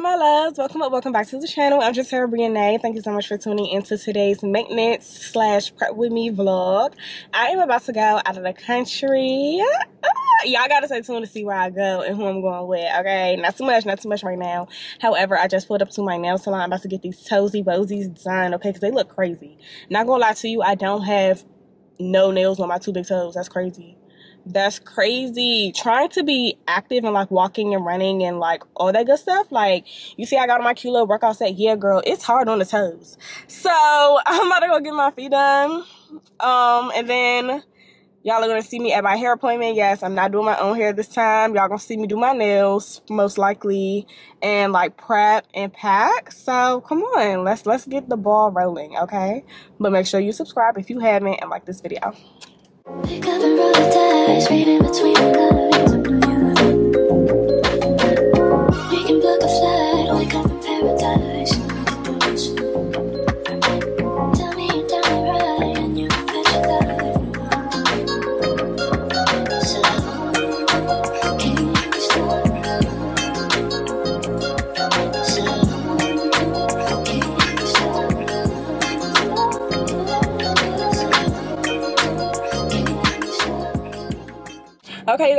My loves. Welcome up. Welcome back to the channel. I'm Jaterra Bria'Na. Thank you so much for tuning into today's maintenance slash prep with me vlog. I am about to go out of the country. Ah, y'all gotta stay tuned to see where I go and who I'm going with. Okay, not too much, not too much right now. However, I just pulled up to my nail salon. I'm about to get these toesy bozies done. Okay, because they look crazy. Not gonna lie to you, I don't have no nails on my two big toes. That's crazy. That's crazy. Trying to be active and like walking and running and like all that good stuff. Like, you see, I got on my cute little workout set. Yeah, girl, it's hard on the toes. So, I'm about to go get my feet done. Um, and then y'all are gonna see me at my hair appointment. Yes, I'm not doing my own hair this time. Y'all gonna see me do my nails, most likely, and like prep and pack. So, come on, let's let's get the ball rolling, okay? But make sure you subscribe if you haven't and like this video. The dice, reading between the lines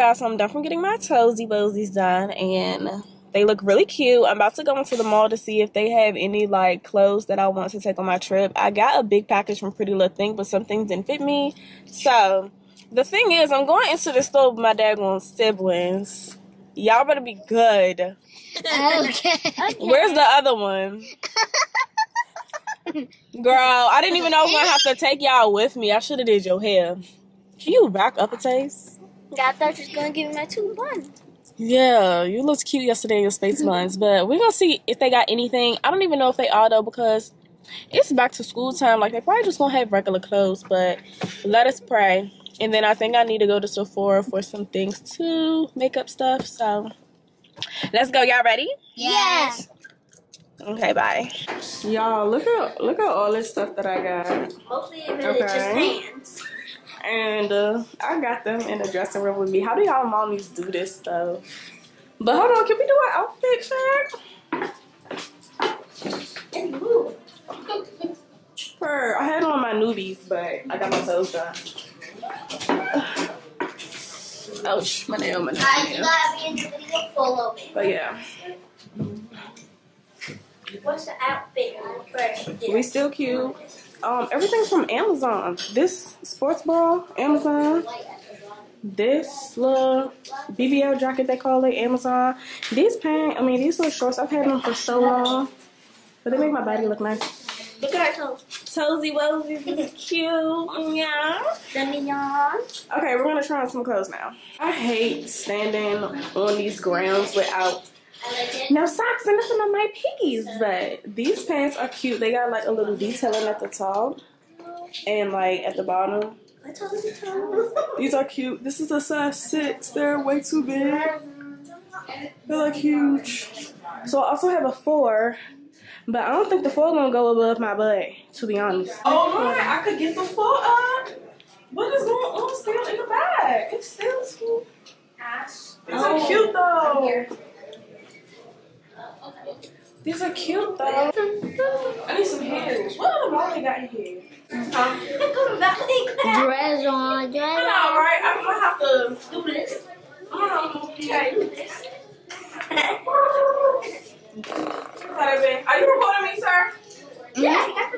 Okay, so I'm done from getting my toesy bozies done, and they look really cute. I'm about to go into the mall to see if they have any like clothes that I want to take on my trip. I got a big package from Pretty Little Thing, but some things didn't fit me. So the thing is, I'm going into the store with my daggone siblings. Y'all better be good. Okay. Where's the other one? Girl, I didn't even know I was gonna have to take y'all with me. I should have did your hair. Can you back up a taste? I thought you was gonna give me my two buns. Yeah, you looked cute yesterday in your space buns, but we're gonna see if they got anything. I don't even know if they are though because it's back to school time. Like they probably just gonna have regular clothes, but let us pray. And then I think I need to go to Sephora for some things too, makeup stuff. So let's go. Y'all ready? Yes. Okay, bye. Y'all, look at look at all this stuff that I got. Hopefully it really just Okay. And uh, I got them in the dressing room with me. How do y'all mommies do this stuff? But hold on, can we do an outfit check? Per, I had on my newbies, but I got my toes done. Ouch, my nail, my nail, You gotta be in the video full of it. But yeah, What's the outfit we still cute. Um, everything's from Amazon. This sports bra, Amazon. This little BBL jacket they call it, Amazon. These pants, I mean these little shorts, I've had them for so long, but they make my body look nice. Look at her toes. Toesy Wosies is cute, yeah. Okay, we're gonna try on some clothes now. I hate standing on these grounds without like it. no socks and nothing on my piggies, but these pants are cute. They got like a little detailing at the top and like at the bottom. My toes are toes. These are cute. This is a size six. They're way too big. They're like huge. So I also have a four, but I don't think the four gonna go above my butt. To be honest. Oh my! I could get the four up. What is going on still in the back? It's still too. These are oh. cute though. These are cute though. I need some heels. What other mom they got in here? Dress on, dress I know, right? I'm gonna have to. Do this. Um, okay. Are you recording me, sir? Yeah, you got.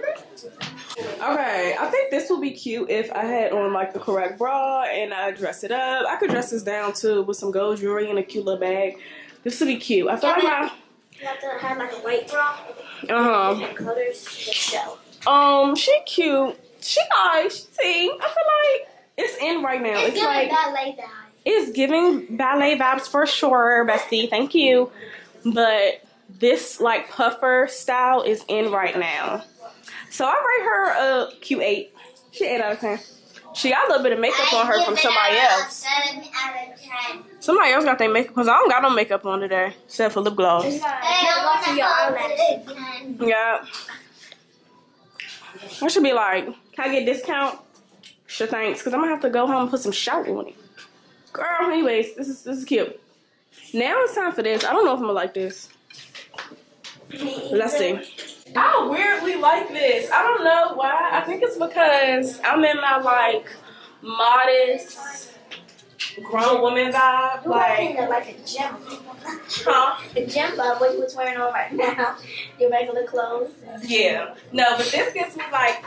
Okay, I think this would be cute if I had on like the correct bra and I dress it up. I could dress this down too with some gold jewelry and a cute little bag. This would be cute. I feel like my You have to have like a white bra. uh Different colors huh. Um, she cute. She nice. See. I feel like it's in right now. It's It's like ballet vibes. it's giving ballet vibes for sure, bestie. Thank you. But this like puffer style is in right now. So I rate her a Q8. She 8 out of 10. She got a little bit of makeup on her from somebody else. Somebody else got their makeup because I don't got no makeup on today except for lip gloss. Yeah. I should be like, can I get discount? Sure, thanks. Because I'm going to have to go home and put some shout on it. Girl, anyways, this is this is cute. Now it's time for this. I don't know if I'm going to like this. Let's see. I weirdly like this. I don't know why. I think it's because I'm in my like modest grown woman vibe. You're Like, like a gym. huh? A gym vibe, what you was wearing on right now. Your regular clothes. Yeah. No, but this gives me like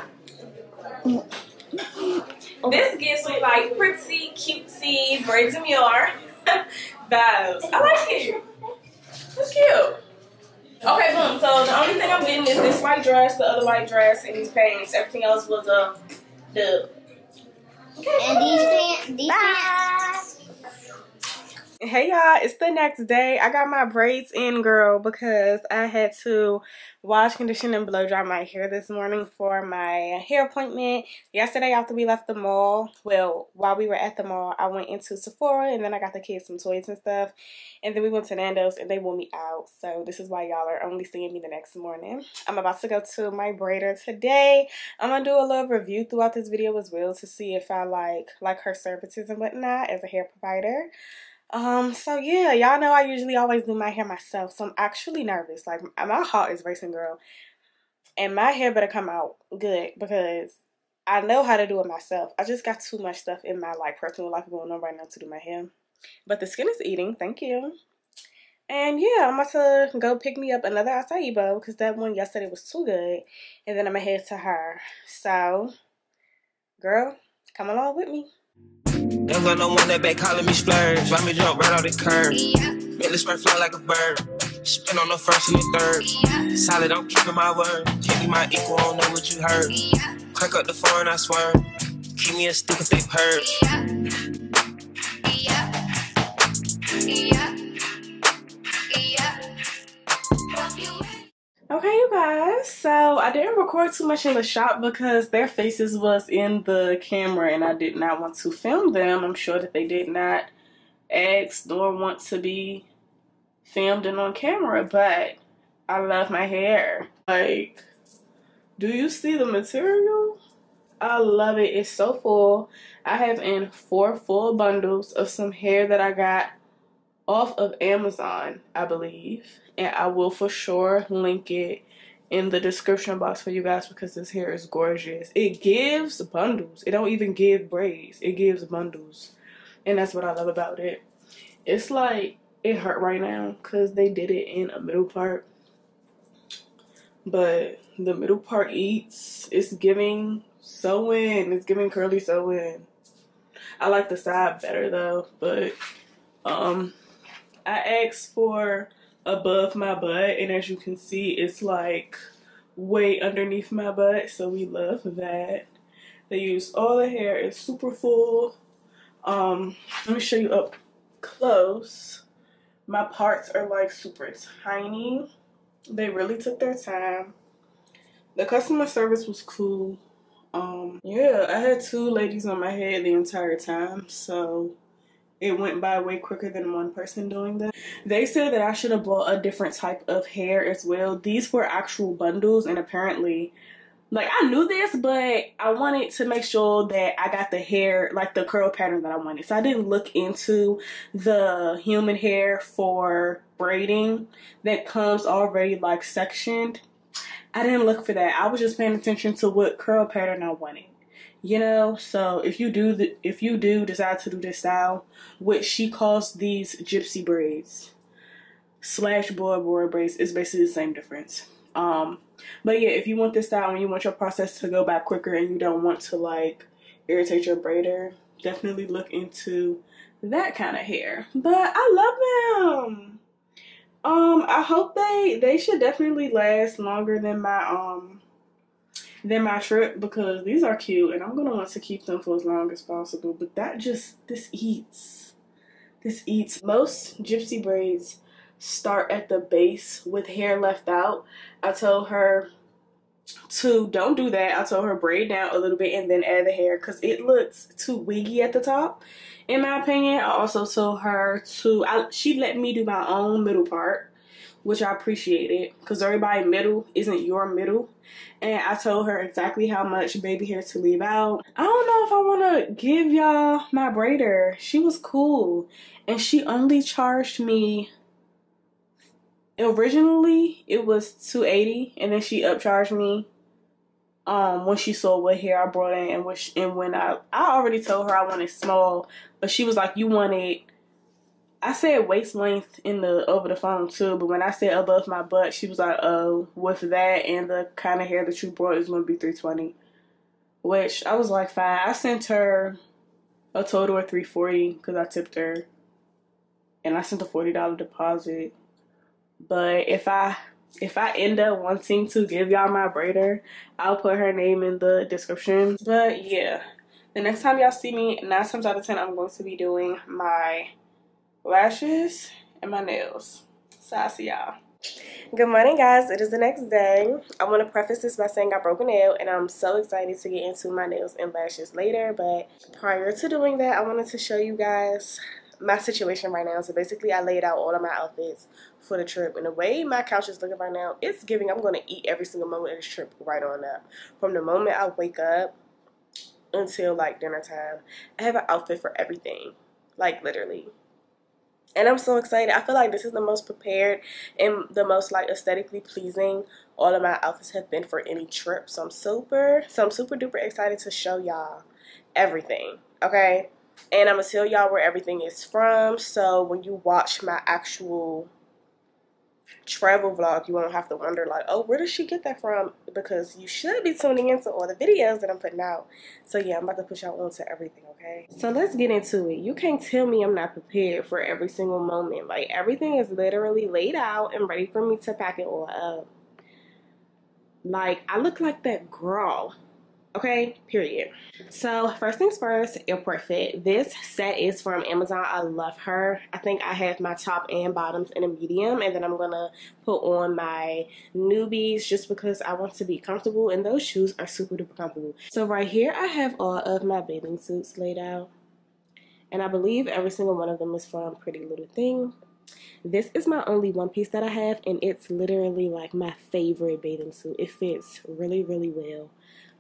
this gives me like pretty cutesy birds of Muir vibes. I like it. It's cute. Okay, boom. So the only thing I'm getting is this white dress, the other white dress, and these pants. Everything else was uh, a dub. And these pants, these pants. Hey y'all, it's the next day. I got my braids in, girl, because I had to wash, condition, and blow dry my hair this morning for my hair appointment. Yesterday, after we left the mall, well, while we were at the mall, I went into Sephora and then I got the kids some toys and stuff. And then we went to Nando's and they wore me out. So this is why y'all are only seeing me the next morning. I'm about to go to my braider today. I'm gonna do a little review throughout this video as well to see if I like like her services and whatnot as a hair provider. Um, so yeah, y'all know I usually always do my hair myself, so I'm actually nervous. Like my heart is racing, girl. And my hair better come out good because I know how to do it myself. I just got too much stuff in my like personal life going on right now to do my hair. But the skin is eating, thank you. And yeah, I'm about to go pick me up another acai bowl because that one yesterday was too good. And then I'm gonna head to her. So, girl, come along with me. Don't got no one that back calling me splurge. Let me jump right off the curb. Bentley spread fly like a bird. Spin on the first and the third. Solid, I'm keeping my word. Can't be my equal, I don't know what you heard. Crack up the phone, I swear. Keep me a stick of thick purse. Okay, you guys. So I didn't record too much in the shop because their faces was in the camera and I did not want to film them. I'm sure that they did not ask nor want to be filmed and on camera, but I love my hair. Like, do you see the material? I love it. It's so full. I have in four full bundles of some hair that I got off of Amazon, I believe. And I will for sure link it in the description box for you guys because this hair is gorgeous. It gives bundles. It don't even give braids. It gives bundles. And that's what I love about it. It's like it hurt right now because they did it in a middle part. But the middle part eats. It's giving sew in. It's giving curly sew in. I like the side better though, but um I asked for above my butt and as you can see it's like way underneath my butt so we love that. They use all the hair it's super full. Um let me show you up close. My parts are like super tiny. They really took their time. The customer service was cool. Um yeah i had two ladies on my head the entire time so it went by way quicker than one person doing that. They said that I should have bought a different type of hair as well. These were actual bundles, and apparently, like I knew this, but I wanted to make sure that I got the hair, like the curl pattern that I wanted. So I didn't look into the human hair for braiding that comes already like sectioned. I didn't look for that. I was just paying attention to what curl pattern I wanted you know so if you do the, if you do decide to do this style which she calls these gypsy braids slash board braids it's basically the same difference. Um but yeah if you want this style and you want your process to go back quicker and you don't want to like irritate your braider definitely look into that kind of hair. But i love them! Um i hope they they should definitely last longer than my um than my trip because these are cute and I'm gonna want to keep them for as long as possible. But that just this eats. This eats. Most gypsy braids start at the base with hair left out. I told her to don't do that. I told her braid down a little bit and then add the hair because it looks too wiggy at the top, in my opinion. I also told her to, I, she let me do my own middle part, which I appreciated because everybody middle isn't your middle. And I told her exactly how much baby hair to leave out. I don't know if I want to give y'all my braider. She was cool. And she only charged me originally it was 280 and then she upcharged me um when she saw what hair I brought in and which and when I I already told her I wanted small, but she was like you wanted I said waist length in the over the phone too, but when I said above my butt, she was like, "Oh, with that and the kind of hair that you brought is gonna be 320." Which I was like, "Fine." I sent her a total of 340 because I tipped her, and I sent a forty dollar deposit. But if I if I end up wanting to give y'all my braider, I'll put her name in the description. But yeah, the next time y'all see me, nine times out of ten, I'm going to be doing my lashes and my nails. So I'll see y'all. Good morning, guys. It is the next day. I want to preface this by saying I broke a nail, and I'm so excited to get into my nails and lashes later. But prior to doing that, I wanted to show you guys my situation right now. So basically, I laid out all of my outfits for the trip. And the way my couch is looking right now, it's giving I'm going to eat every single moment of this trip right on up. From the moment I wake up until like dinner time, I have an outfit for everything. Like literally. And I'm so excited. I feel like this is the most prepared and the most like aesthetically pleasing all of my outfits have been for any trip. So I'm super, so I'm super duper excited to show y'all everything. Okay. And I'm gonna tell y'all where everything is from. So when you watch my actual travel vlog, you won't have to wonder like, oh, where does she get that from? Because you should be tuning into all the videos that I'm putting out. So yeah, I'm about to push out onto everything, okay? So let's get into it. You can't tell me I'm not prepared for every single moment. Like everything is literally laid out and ready for me to pack it all up. Like I look like that girl Okay, period. So first things first, airport fit. This set is from Amazon. I love her. I think I have my top and bottoms in a medium, and then I'm gonna put on my newbies just because I want to be comfortable, and those shoes are super duper comfortable. So right here, I have all of my bathing suits laid out, and I believe every single one of them is from Pretty Little Thing. This is my only one piece that I have, and it's literally like my favorite bathing suit. It fits really, really well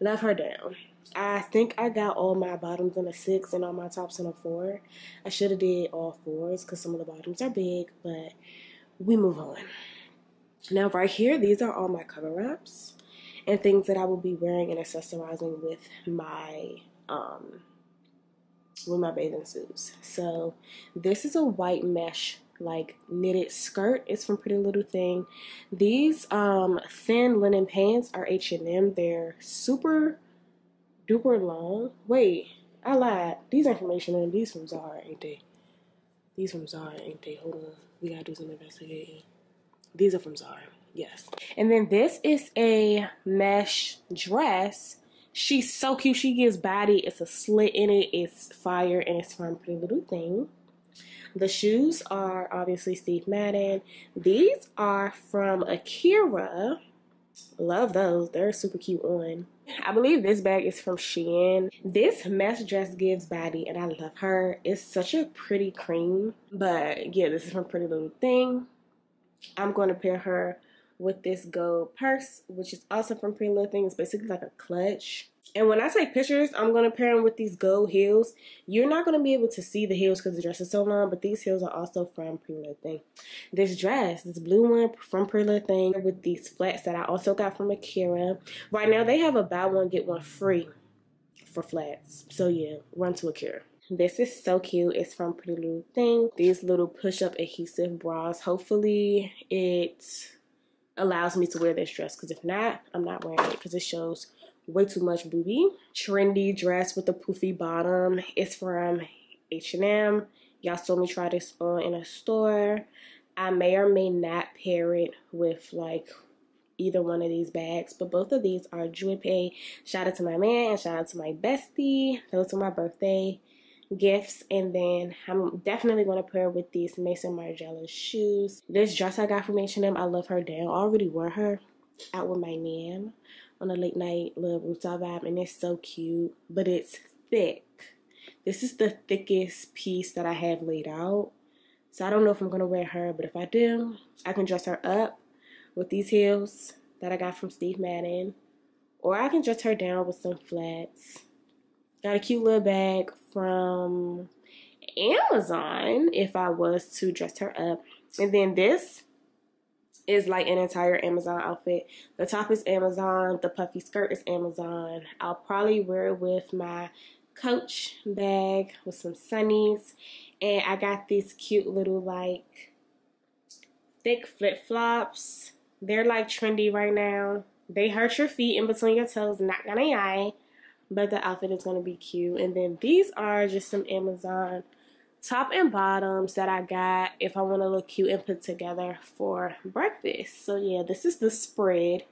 love her down. I think I got all my bottoms in a six and all my tops in a four. I should have did all fours because some of the bottoms are big, but we move on. Now right here, these are all my cover ups and things that I will be wearing and accessorizing with my um with my bathing suits. So this is a white mesh like knitted skirt. It's from Pretty Little Thing. These um, thin linen pants are H&M. They're super duper long. Wait, I lied. These information and these from Zara, ain't they? These from Zara, ain't they? Hold on. We gotta do some investigating. These are from Zara. Yes. And then this is a mesh dress. She's so cute. She gives body. It's a slit in it. It's fire and it's from Pretty Little Thing. The shoes are obviously Steve Madden. These are from Akira. Love those. They're super cute on. I believe this bag is from Shein. This mesh dress gives body and I love her. It's such a pretty cream. But yeah, this is from Pretty Little Thing. I'm going to pair her with this gold purse, which is also from Pretty Little Thing. It's basically like a clutch. And when I take pictures, I'm going to pair them with these gold heels. You're not going to be able to see the heels because the dress is so long, but these heels are also from Pretty Little Thing. This dress, this blue one from Pretty Little Thing with these flats that I also got from Akira. Right now, they have a buy one, get one free for flats. So yeah, run to Akira. This is so cute. It's from Pretty Little Thing. These little push-up adhesive bras. Hopefully it allows me to wear this dress because if not, I'm not wearing it because it shows way too much booby. Trendy dress with a poofy bottom. It's from H&M. Y'all saw me try this on in a store. I may or may not pair it with like either one of these bags, but both of these are Juipe. Shout out to my man and shout out to my bestie. Those are my birthday gifts and then I'm definitely going to pair with these Maison Margiela shoes. This dress I got from H&M, I love her down. I already wore her out with my man on a late night little rooftop vibe, and it's so cute, but it's thick. This is the thickest piece that I have laid out. So I don't know if I'm gonna wear her, but if I do, I can dress her up with these heels that I got from Steve Madden, or I can dress her down with some flats. Got a cute little bag from Amazon if I was to dress her up. And then this is like an entire Amazon outfit. The top is Amazon, the puffy skirt is Amazon. I'll probably wear it with my Coach bag with some sunnies. And I got these cute little like thick flip flops. They're like trendy right now. They hurt your feet in between your toes, not gonna lie. But the outfit is gonna be cute. And then these are just some Amazon top and bottoms that I got if I want to look cute and put together for breakfast. So yeah, this is the spread,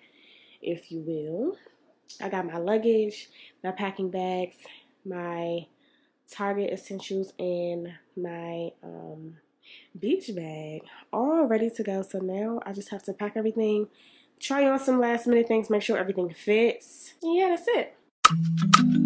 if you will. I got my luggage, my packing bags, my Target essentials, and my um, beach bag all ready to go. So now I just have to pack everything, try on some last minute things, make sure everything fits. Yeah, that's it.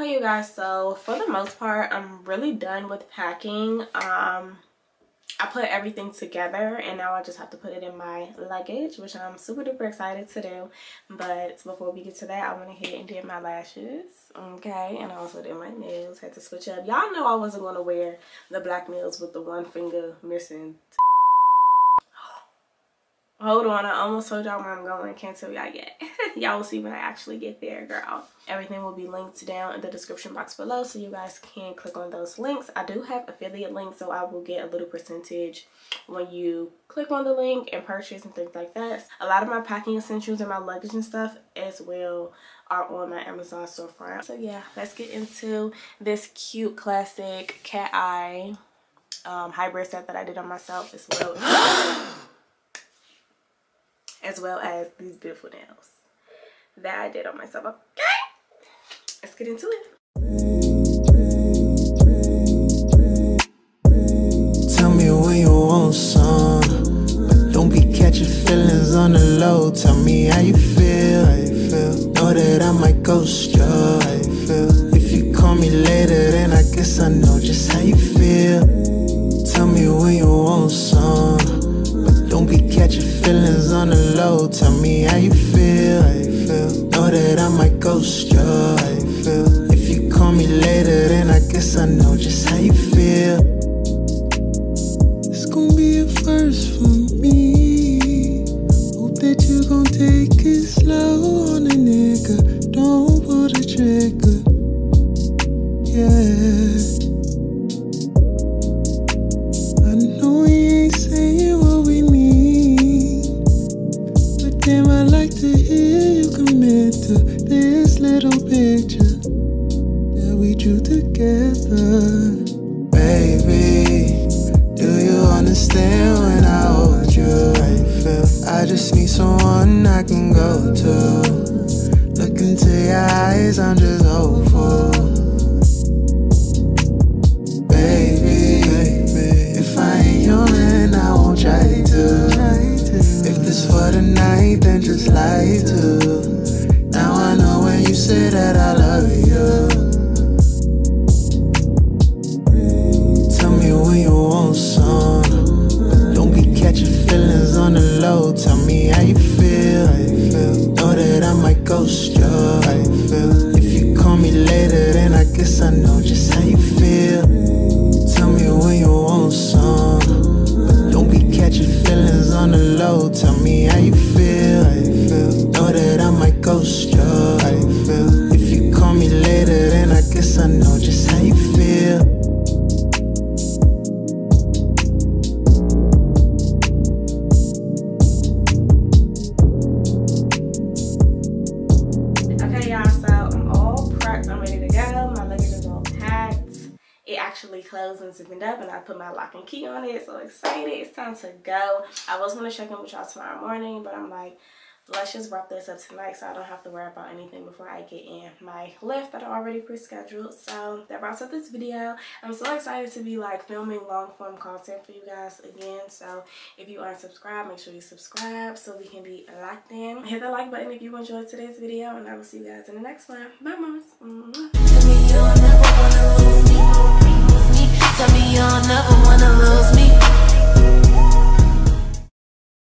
Okay, you guys, so for the most part, I'm really done with packing. Um, I put everything together and now I just have to put it in my luggage, which I'm super duper excited to do. But before we get to that, I went ahead and did my lashes, okay? And I also did my nails, had to switch up. Y'all know I wasn't gonna wear the black nails with the one finger missing. Hold on, I almost told y'all where I'm going. Can't tell y'all yet. y'all will see when I actually get there, girl. Everything will be linked down in the description box below so you guys can click on those links. I do have affiliate links, so I will get a little percentage when you click on the link and purchase and things like that. A lot of my packing essentials and my luggage and stuff as well are on my Amazon storefront. So yeah, let's get into this cute classic cat eye um, hybrid set that I did on myself as well. as well as these beautiful nails that I did on myself. Okay, let's get into it. Tell me when you want some. But don't be catching feelings on the low. Tell me how you feel. How you feel. Know that I might ghost you. How you feel. If you call me later, then I guess I know just how you feel. Tell me how you feel. How feel. Know that I might ghost you. How feel. If you call me later, then I guess I know just how you feel. Little picture prepped. I'm ready to go. My luggage is all packed. It actually closed and zipped up, and I put my lock and key on it. So excited. It's time to go. I was going to check in with y'all tomorrow morning, but I'm like, let's just wrap this up tonight so I don't have to worry about anything before I get in my Lyft that I already pre-scheduled. So that wraps up this video. I'm so excited to be like filming long form content for you guys again. So if you aren't subscribed, make sure you subscribe so we can be locked in. Hit the like button if you enjoyed today's video and I will see you guys in the next one. Bye. Tell